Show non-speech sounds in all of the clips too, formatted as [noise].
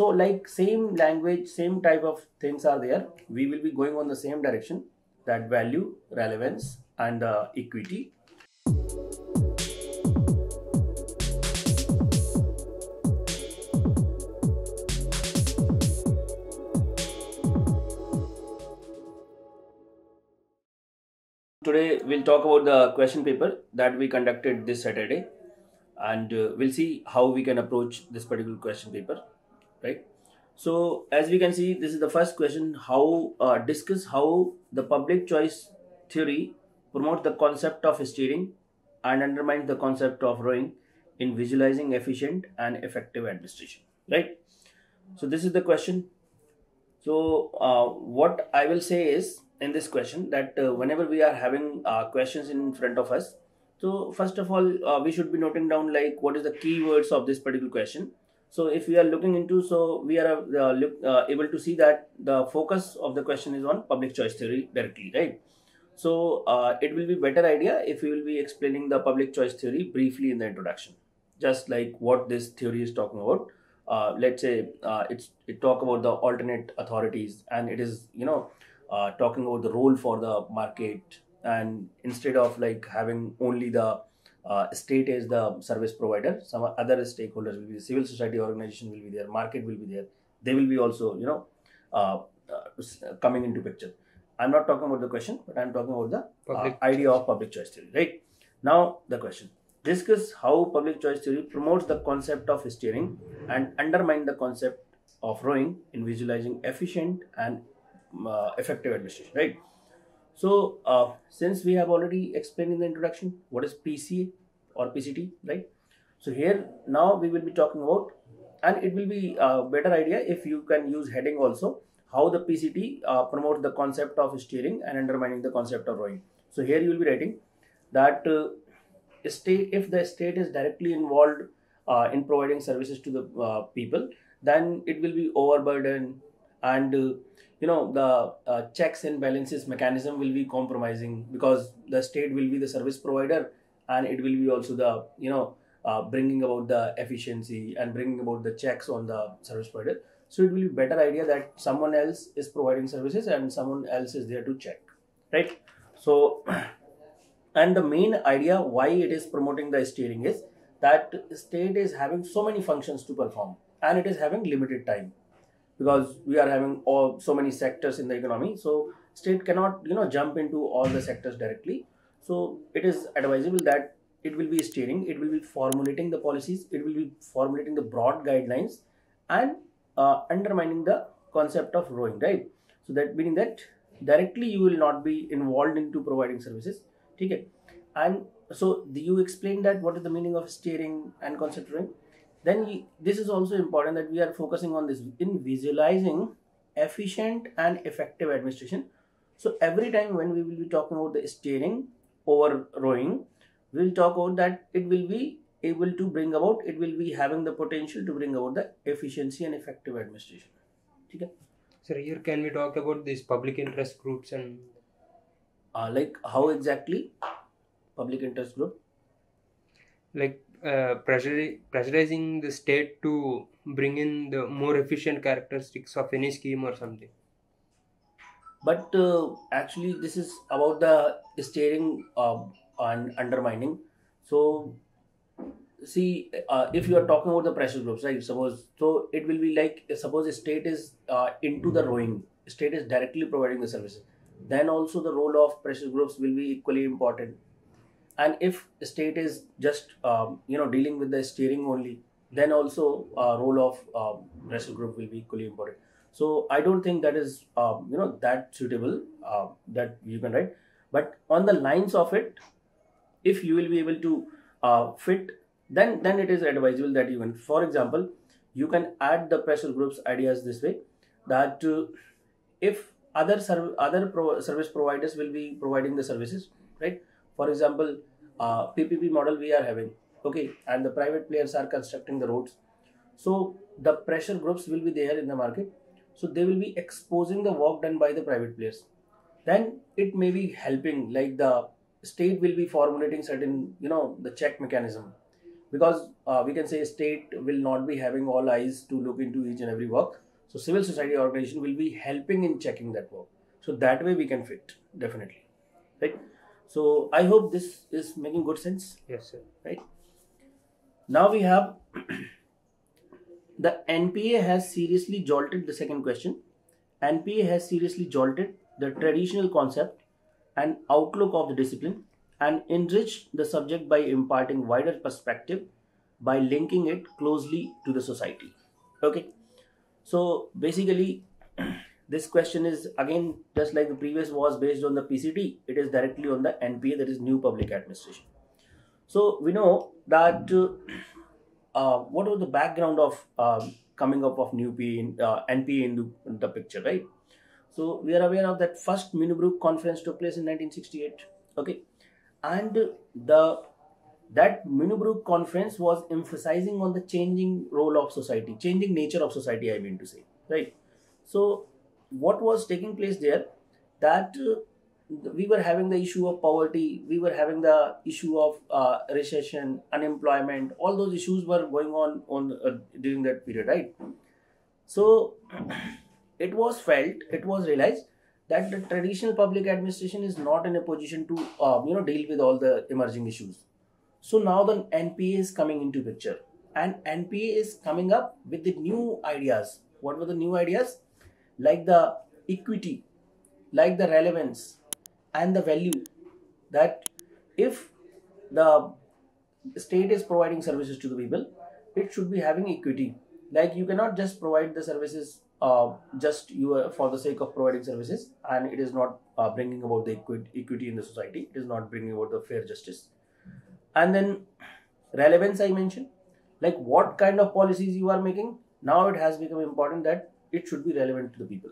so like same language same type of things are there. We will be going on the same direction that value relevance and uh, equity. Today we'll talk about the question paper that we conducted this Saturday and uh, we'll see how we can approach this particular question paper, right? So as we can see, this is the first question, how uh, discuss how the public choice theory promotes the concept of steering and undermines the concept of rowing in visualizing efficient and effective administration, right? So this is the question. So uh, what I will say is in this question that uh, whenever we are having uh, questions in front of us so first of all uh, we should be noting down like what is the keywords of this particular question so if we are looking into so we are uh, look, uh, able to see that the focus of the question is on public choice theory directly right? So uh, it will be better idea if we will be explaining the public choice theory briefly in the introduction. Just like what this theory is talking about. Uh, let's say uh, it's it talk about the alternate authorities and it is you know uh, talking about the role for the market and instead of like having only the uh, state as the service provider. Some other stakeholders will be the civil society organization will be there market will be there. They will be also you know uh, uh, coming into picture. I'm not talking about the question but i'm talking about the uh, idea of public choice theory right? Now the question. Discuss how public choice theory promotes the concept of steering and undermine the concept of rowing in visualizing efficient and uh, effective administration, right? So, uh, since we have already explained in the introduction what is PCA or PCT, right? So here now we will be talking about, and it will be a better idea if you can use heading also how the PCT uh, promotes the concept of steering and undermining the concept of rowing. So here you will be writing that uh, state if the state is directly involved uh, in providing services to the uh, people, then it will be overburdened and uh, you know the uh, checks and balances mechanism will be compromising because the state will be the service provider and it will be also the you know uh, bringing about the efficiency and bringing about the checks on the service provider. So it will be better idea that someone else is providing services and someone else is there to check right? So [clears throat] and the main idea why it is promoting the steering is that state is having so many functions to perform and it is having limited time because we are having all so many sectors in the economy. So state cannot you know jump into all the sectors directly. So it is advisable that it will be steering it will be formulating the policies it will be formulating the broad guidelines and uh, undermining the concept of rowing right? So that meaning that directly you will not be involved into providing services okay? And so you explain that what is the meaning of steering and concept rowing then this is also important that we are focusing on this in visualizing efficient and effective administration. So every time when we will be talking about the steering over rowing we will talk about that it will be able to bring about it will be having the potential to bring about the efficiency and effective administration. Okay? Sir here can we talk about these public interest groups and uh, like how exactly public interest group? Like uh, pressurizing the state to bring in the more efficient characteristics of any scheme or something. But uh, actually this is about the steering uh, and undermining. So see uh, if you are talking about the pressure groups right suppose so it will be like suppose a state is uh, into the rowing state is directly providing the services then also the role of pressure groups will be equally important and if state is just um, you know dealing with the steering only then also uh, role of um, pressure group will be equally important. So i don't think that is um, you know that suitable uh, that you can write. But on the lines of it if you will be able to uh, fit then then it is advisable that you can for example you can add the pressure groups ideas this way that uh, if other serv- other pro- service providers will be providing the services right? For example, uh, PPP model we are having, okay, and the private players are constructing the roads. So the pressure groups will be there in the market. So they will be exposing the work done by the private players. Then it may be helping, like the state will be formulating certain, you know, the check mechanism, because uh, we can say state will not be having all eyes to look into each and every work so civil society organization will be helping in checking that work so that way we can fit definitely right so i hope this is making good sense Yes, sir. Right. Now we have [clears throat] the npa has seriously jolted the second question npa has seriously jolted the traditional concept and outlook of the discipline and enriched the subject by imparting wider perspective by linking it closely to the society okay so basically [clears throat] this question is again just like the previous was based on the pct it is directly on the npa that is new public administration so we know that uh, uh, what was the background of um, coming up of new P in, uh, NPA in the, in the picture, right? So we are aware of that first Minnowbrook conference took place in 1968. Okay, and the that Minnowbrook conference was emphasizing on the changing role of society, changing nature of society. I mean to say, right? So what was taking place there? That uh, we were having the issue of poverty, we were having the issue of uh, recession, unemployment. All those issues were going on on uh, during that period, right? So [clears throat] it was felt, it was realized that the traditional public administration is not in a position to uh, you know deal with all the emerging issues. So now the NPA is coming into picture, and NPA is coming up with the new ideas. What were the new ideas? Like the equity, like the relevance, and the value that if the state is providing services to the people it should be having equity. Like you cannot just provide the services uh, just you are for the sake of providing services and it is not uh, bringing about the equi- equity in the society. It is not bringing about the fair justice. And then relevance i mentioned like what kind of policies you are making. Now it has become important that it should be relevant to the people.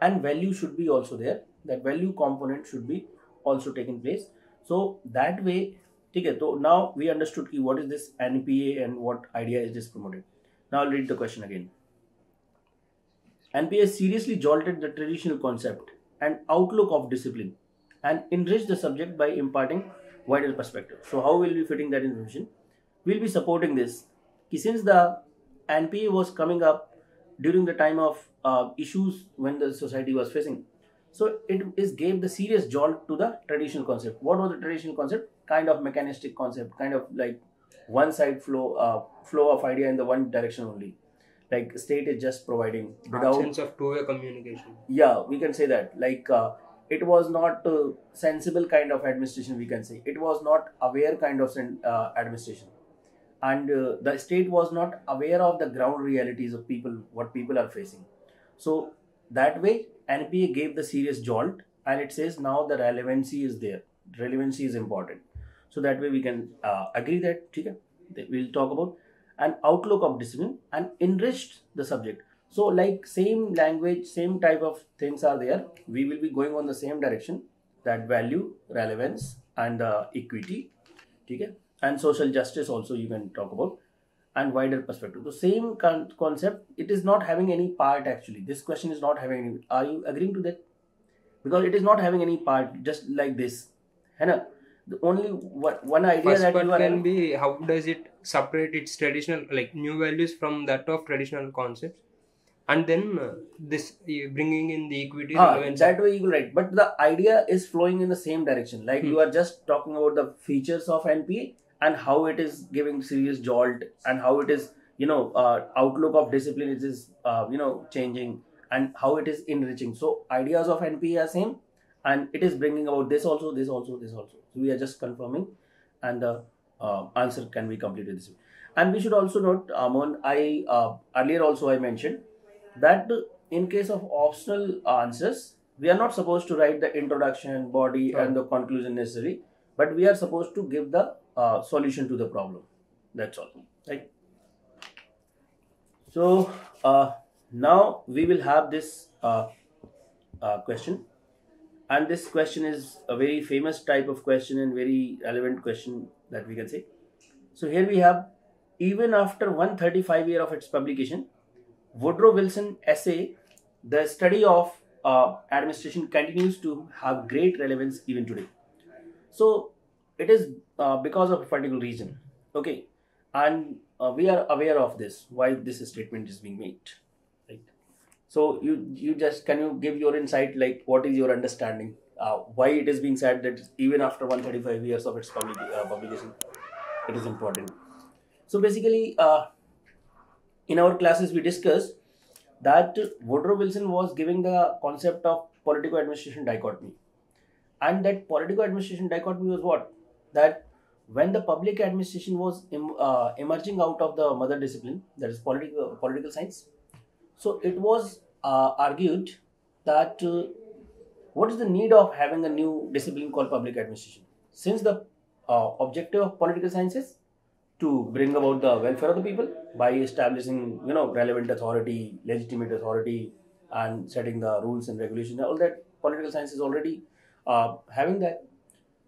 And value should be also there. That value component should be also taking place. So that way okay so now we understood ki what is this npa and what idea is this promoted. Now i'll read the question again. Npa seriously jolted the traditional concept and outlook of discipline and enriched the subject by imparting wider perspective. So how will we fitting that information? We'll be supporting this. since the npa was coming up during the time of uh, issues when the society was facing. So it is gave the serious jolt to the traditional concept. What was the traditional concept? Kind of mechanistic concept kind of like one side flow uh, flow of idea in the one direction only. Like state is just providing without sense of two-way communication. yeah we can say that. Like uh, it was not sensible kind of administration we can say. It was not aware kind of sen- uh, administration and uh, the state was not aware of the ground realities of people what people are facing. So that way npa gave the serious jolt and it says now the relevancy is there. Relevancy is important. So that way we can uh, agree that okay, we'll talk about an outlook of discipline and enriched the subject. So like same language same type of things are there. We will be going on the same direction that value relevance and uh, equity. Okay? And social justice also you can talk about and wider perspective. The same con- concept it is not having any part actually. This question is not having any are you agreeing to that? Because it is not having any part just like this. ना the only one, one idea First that you are can be how does it separate its traditional like new values from that of traditional concepts, and then uh, this uh, bringing in the equity Ah, that way you right but the idea is flowing in the same direction. Like Hmm. you are just talking about the features of npa and how it is giving serious jolt and how it is you know uh, outlook of discipline it is uh, you know changing and how it is enriching. So ideas of npa are same and it is bringing about this also this also this also. So we are just confirming and the uh, answer can be completed this way. And we should also note amon i uh, earlier also i mentioned that in case of optional answers we are not supposed to write the introduction body and the conclusion necessary but we are supposed to give the uh, solution to the problem. That's all right? So uh, now we will have this uh, uh, question. And this question is a very famous type of question and very relevant question that we can say. So here we have even after 135 year of its publication woodrow wilson essay the study of uh, administration continues to have great relevance even today so it is uh, because of a particular reason. Okay. And uh, we are aware of this why this statement is being made. Right. So you you just can you give your insight like what is your understanding? Uh, why it is being said that even after 135 years of its public, uh, publication it is important. So basically uh, in our classes we discuss that woodrow wilson was giving the concept of political administration dichotomy and that political administration dichotomy was what? That when the public administration was em- uh, emerging out of the mother discipline that is political political science so it was uh, argued that uh, what is the need of having a new discipline called public administration? Since the uh, objective of political science is to bring about the welfare of the people by establishing you know relevant authority legitimate authority and setting the rules and regulations all that political science is already uh, having that.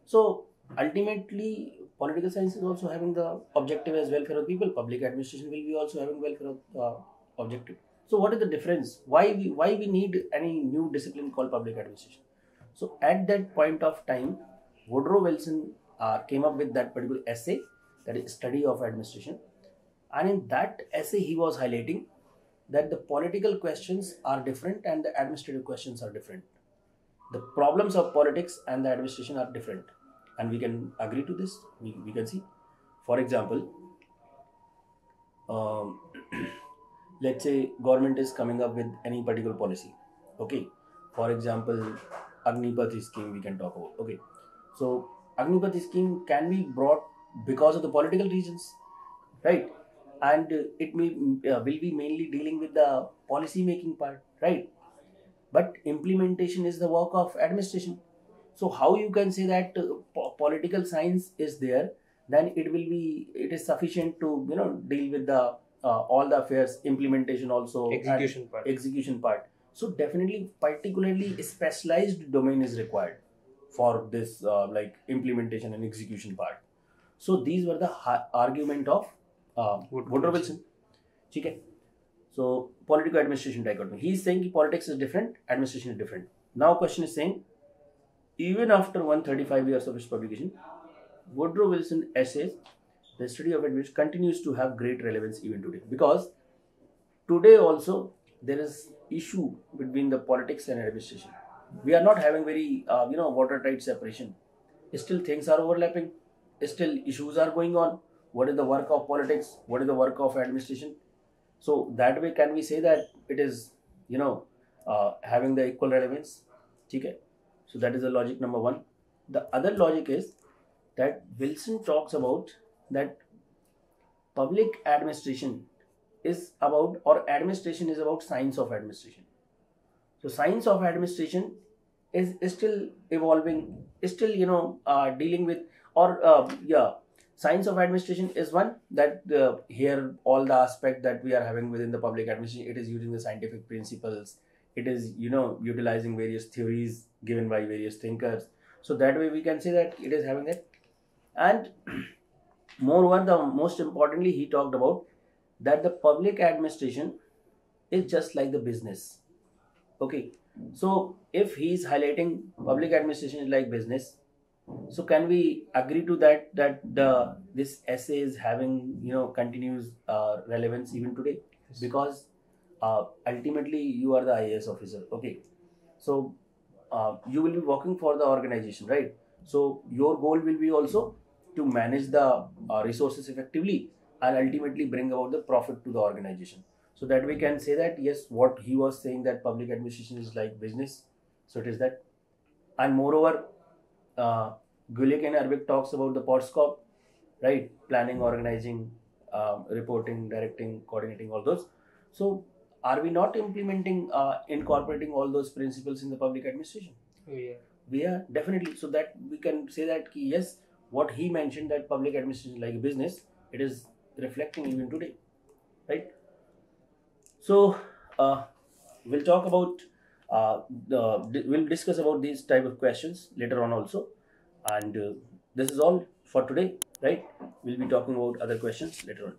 So ultimately political science is also having the objective as welfare of people. Public administration will be also having welfare of uh, objective. So what is the difference? Why we why we need any new discipline called public administration? So at that point of time woodrow wilson uh, came up with that particular essay that is study of administration. And in that essay he was highlighting that the political questions are different and the administrative questions are different the problems of politics and the administration are different. And we can agree to this. We, we can see. For example um, [clears throat] let's say government is coming up with any particular policy. Okay. For example agnipath scheme we can talk about. Okay. So agnipath scheme can be brought because of the political reasons. Right? And it may uh, will be mainly dealing with the policy making part. Right but implementation is the work of administration so how you can say that uh, po- political science is there then it will be it is sufficient to you know deal with the uh, all the affairs implementation also and execution part execution part so definitely particularly specialized domain is required for this uh, like implementation and execution part so these were the ha- argument of uh, Woodrow woodrow Wilson. wilson ठीक है so political administration dichotomy. He is saying politics is different administration is different. Now question is saying even after 135 years of its publication woodrow wilson essays the study of administration continues to have great relevance even today. Because today also there is issue between the politics and administration. We are not having very uh, you know watertight separation. Still things are overlapping. Still issues are going on. What is the work of politics? What is the work of administration so that way can we say that it is you know uh, having the equal relevance? Okay. So that is the logic number one. The other logic is that wilson talks about that public administration is about or administration is about science of administration. So science of administration is, is still evolving is still you know uh, dealing with or uh, yeah science of administration is one that uh, here all the aspect that we are having within the public administration it is using the scientific principles. It is you know utilizing various theories given by various thinkers. So that way we can say that it is having it. And [clears throat] moreover the most importantly he talked about that the public administration is just like the business. Okay. So if he is highlighting public administration is like business so can we agree to that that the this essay is having you know continuous uh, relevance even today? Because uh, ultimately you are the IAS officer okay? So uh, you will be working for the organization right? So your goal will be also to manage the uh, resources effectively and ultimately bring about the profit to the organization. So that we can say that yes what he was saying that public administration is like business so it is that. And moreover uh, Gulick and Urwick talks about the POSDCORB, right? Planning, organizing, um, reporting, directing, coordinating, all those. So, are we not implementing, uh, incorporating all those principles in the public administration? yeah We are definitely. So that we can say that ki, yes, what he mentioned that public administration is like a business, it is reflecting even today, right? So, uh, we'll talk about. Uh, the, we'll discuss about these type of questions later on also. And uh, this is all for today right? We'll be talking about other questions later on